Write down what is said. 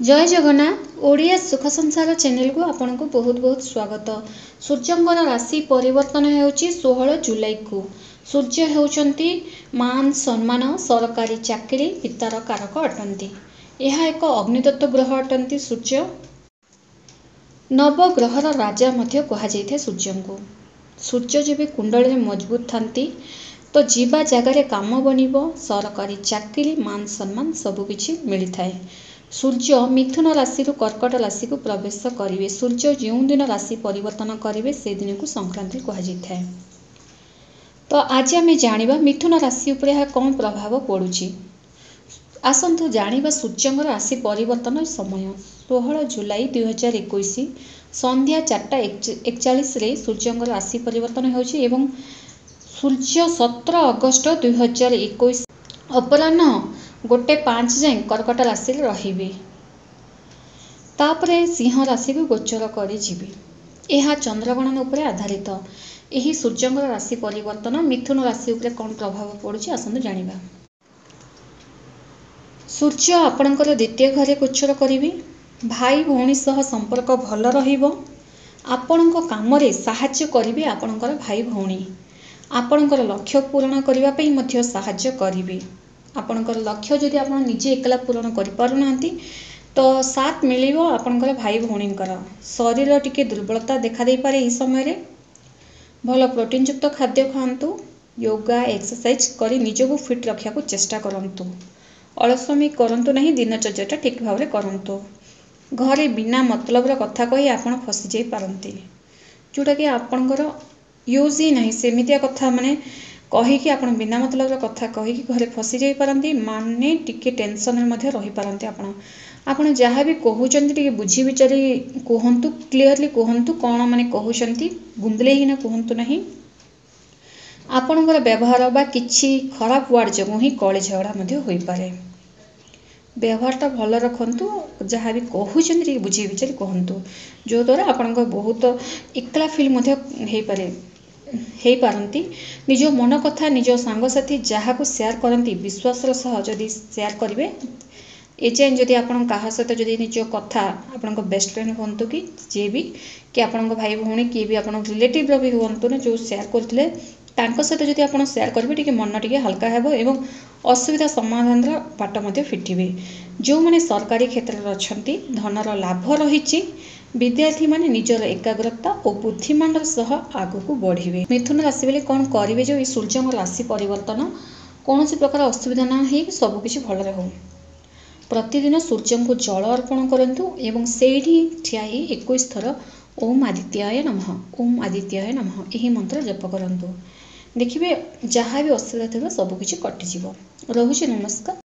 ଜୟ ଜଗନ୍ନାଥ ଓଡ଼ିଆ ସୁଖ ସଂସାର ଚ୍ୟାନେଲକୁ ଆପଣଙ୍କୁ ବହୁତ ବହୁତ ସ୍ୱାଗତ। ସୂର୍ଯ୍ୟଙ୍କର ରାଶି ପରିବର୍ତ୍ତନ ହେଉଛି ଷୋହଳ ଜୁଲାଇକୁ। ସୂର୍ଯ୍ୟ ହେଉଛନ୍ତି ମାନ ସମ୍ମାନ ସରକାରୀ ଚାକିରି ପିତାର କାରକ ଅଟନ୍ତି। ଏହା ଏକ ଅଗ୍ନିତତ୍ତ୍ୱ ଗ୍ରହ ଅଟନ୍ତି ସୂର୍ଯ୍ୟ। ନବଗ୍ରହର ରାଜା ମଧ୍ୟ କୁହାଯାଇଥାଏ ସୂର୍ଯ୍ୟଙ୍କୁ। ସୂର୍ଯ୍ୟ ଯେବେ କୁଣ୍ଡଳୀରେ ମଜବୁତ ଥାନ୍ତି ତ ଯିବା ଜାଗାରେ କାମ ବନିବ ସରକାରୀ ଚାକିରି ମାନ ସମ୍ମାନ ସବୁକିଛି ମିଳିଥାଏ। ସୂର୍ଯ୍ୟ ମିଥୁନ ରାଶିରୁ କର୍କଟ ରାଶିକୁ ପ୍ରବେଶ କରିବେ। ସୂର୍ଯ୍ୟ ଯେଉଁଦିନ ରାଶି ପରିବର୍ତ୍ତନ କରିବେ ସେଦିନକୁ ସଂକ୍ରାନ୍ତି କୁହାଯାଇଥାଏ। ତ ଆଜି ଆମେ ଜାଣିବା ମିଥୁନ ରାଶି ଉପରେ ଏହା କ'ଣ ପ୍ରଭାବ ପଡ଼ୁଛି। ଆସନ୍ତୁ ଜାଣିବା ସୂର୍ଯ୍ୟଙ୍କର ରାଶି ପରିବର୍ତ୍ତନ ସମୟ। ଷୋହଳ ଜୁଲାଇ ଦୁଇହଜାର ଏକୋଇଶ ସନ୍ଧ୍ୟା ଚାରିଟା ଏକଚାଳିଶରେ ସୂର୍ଯ୍ୟଙ୍କର ରାଶି ପରିବର୍ତ୍ତନ ହେଉଛି ଏବଂ ସୂର୍ଯ୍ୟ ସତର ଅଗଷ୍ଟ ଦୁଇହଜାର ଏକୋଇଶ ଅପରାହ୍ନ ଗୋଟେ ପାଞ୍ଚ ଯାଏଁ କର୍କଟ ରାଶିରେ ରହିବେ। ତାପରେ ସିଂହ ରାଶିକୁ ଗୋଚର କରିଯିବେ ଏହା ଚନ୍ଦ୍ରଗଣନ ଉପରେ ଆଧାରିତ। ଏହି ସୂର୍ଯ୍ୟଙ୍କର ରାଶି ପରିବର୍ତ୍ତନ ମିଥୁନ ରାଶି ଉପରେ କ'ଣ ପ୍ରଭାବ ପଡ଼ୁଛି ଆସନ୍ତୁ ଜାଣିବା। ସୂର୍ଯ୍ୟ ଆପଣଙ୍କର ଦ୍ୱିତୀୟ ଘରେ ଗୋଚର କରିବେ। ଭାଇ ଭଉଣୀ ସହ ସମ୍ପର୍କ ଭଲ ରହିବ। ଆପଣଙ୍କ କାମରେ ସାହାଯ୍ୟ କରିବେ ଆପଣଙ୍କର ଭାଇ ଭଉଣୀ। ଆପଣଙ୍କର ଲକ୍ଷ୍ୟ ପୂରଣ କରିବା ପାଇଁ ମଧ୍ୟ ସାହାଯ୍ୟ କରିବେ। ଆପଣଙ୍କର ଲକ୍ଷ୍ୟ ଯଦି ଆପଣ ନିଜେ ଏକଲା ପୂରଣ କରିପାରୁନାହାନ୍ତି ତ ସାଥ ମିଳିବ ଆପଣଙ୍କର ଭାଇ ଭଉଣୀଙ୍କର। ଶରୀର ଟିକେ ଦୁର୍ବଳତା ଦେଖାଦେଇପାରେ ଏହି ସମୟରେ। ଭଲ ପ୍ରୋଟିନଯୁକ୍ତ ଖାଦ୍ୟ ଖାଆନ୍ତୁ ୟୋଗା ଏକ୍ସରସାଇଜ କରି ନିଜକୁ ଫିଟ୍ ରଖିବାକୁ ଚେଷ୍ଟା କରନ୍ତୁ। ଅଳସୁଆମି କରନ୍ତୁ ନାହିଁ ଦିନଚର୍ଯ୍ୟାଟା ଠିକ୍ ଭାବରେ କରନ୍ତୁ। ଘରେ ବିନା ମତଲବର କଥା କହି ଆପଣ ଫସିଯାଇ ପାରନ୍ତି ଯେଉଁଟାକି ଆପଣଙ୍କର ୟୁଜ୍ ହିଁ ନାହିଁ ସେମିତିଆ କଥା ମାନେ କହିକି ଆପଣ ବିନା ମତଲବର କଥା କହିକି ଘରେ ଫସିଯାଇ ପାରନ୍ତି ମାନେ ଟିକେ ଟେନସନରେ ମଧ୍ୟ ରହିପାରନ୍ତି ଆପଣ। ଆପଣ ଯାହା ବି କହୁଛନ୍ତି ଟିକେ ବୁଝି ବିଚାରି କୁହନ୍ତୁ କ୍ଲିଅରଲି କୁହନ୍ତୁ କ'ଣ ମାନେ କହୁଛନ୍ତି ଗୁନ୍ଦଲେଇକିନା କୁହନ୍ତୁ ନାହିଁ। ଆପଣଙ୍କର ବ୍ୟବହାର ବା କିଛି ଖରାପ ୱାର୍ଡ଼ ଯୋଗୁଁ ହିଁ କଳି ଝଗଡ଼ା ମଧ୍ୟ ହୋଇପାରେ। ବ୍ୟବହାରଟା ଭଲ ରଖନ୍ତୁ ଯାହା ବି କହୁଛନ୍ତି ଟିକେ ବୁଝି ବିଚାରି କୁହନ୍ତୁ। ଯେଉଁଦ୍ୱାରା ଆପଣଙ୍କ ବହୁତ ଏକଲା ଫିଲ୍ ମଧ୍ୟ ହେଇପାରେ। ହେଇପାରନ୍ତି। ନିଜ ମନ କଥା ନିଜ ସାଙ୍ଗସାଥି ଯାହାକୁ ସେୟାର କରନ୍ତି ବିଶ୍ୱାସର ସହ ଯଦି ସେୟାର କରିବେ ଏଯାଏଁ ଯଦି ଆପଣ କାହା ସହିତ ଯଦି ନିଜ କଥା ଆପଣଙ୍କ ବେଷ୍ଟ ଫ୍ରେଣ୍ଡ ହୁଅନ୍ତୁ କି ଯିଏ ବି କି ଆପଣଙ୍କ ଭାଇ ଭଉଣୀ କିଏ ବି ଆପଣଙ୍କ ରିଲେଟିଭର ବି ହୁଅନ୍ତୁ ନା ଯେଉଁ ସେୟାର କରୁଥିଲେ ତାଙ୍କ ସହିତ ଯଦି ଆପଣ ସେୟାର କରିବେ ଟିକେ ମନ ଟିକେ ହାଲକା ହେବ ଏବଂ ଅସୁବିଧା ସମାଧାନର ବାଟ ମଧ୍ୟ ଫିଟିବେ। ଯେଉଁମାନେ ସରକାରୀ କ୍ଷେତ୍ରରେ ଅଛନ୍ତି ଧନର ଲାଭ ରହିଛି ବିଦ୍ୟାର୍ଥୀମାନେ ନିଜର ଏକାଗ୍ରତା ଓ ବୁଦ୍ଧିମାନର ସହ ଆଗକୁ ବଢ଼ିବେ। ମିଥୁନ ରାଶି ବେଳେ କ'ଣ କରିବେ ଯେଉଁ ସୂର୍ଯ୍ୟଙ୍କ ରାଶି ପରିବର୍ତ୍ତନ? କୌଣସି ପ୍ରକାର ଅସୁବିଧା ନ ହେଇକି ସବୁକିଛି ଭଲରେ ହେଉ। ପ୍ରତିଦିନ ସୂର୍ଯ୍ୟଙ୍କୁ ଜଳ ଅର୍ପଣ କରନ୍ତୁ ଏବଂ ସେଇଠି ଠିଆ ହେଇ ଏକୋଇଶ ଥର ଓମ୍ ଆଦିତ୍ୟାୟ ନମଃ ଓମ୍ ଆଦିତ୍ୟାୟ ନମଃ ଏହି ମନ୍ତ୍ର ଜପ କରନ୍ତୁ। ଦେଖିବେ ଯାହା ବି ଅସୁବିଧା ଥିବ ସବୁକିଛି କଟିଯିବ। ରହୁଛି ନମସ୍କାର।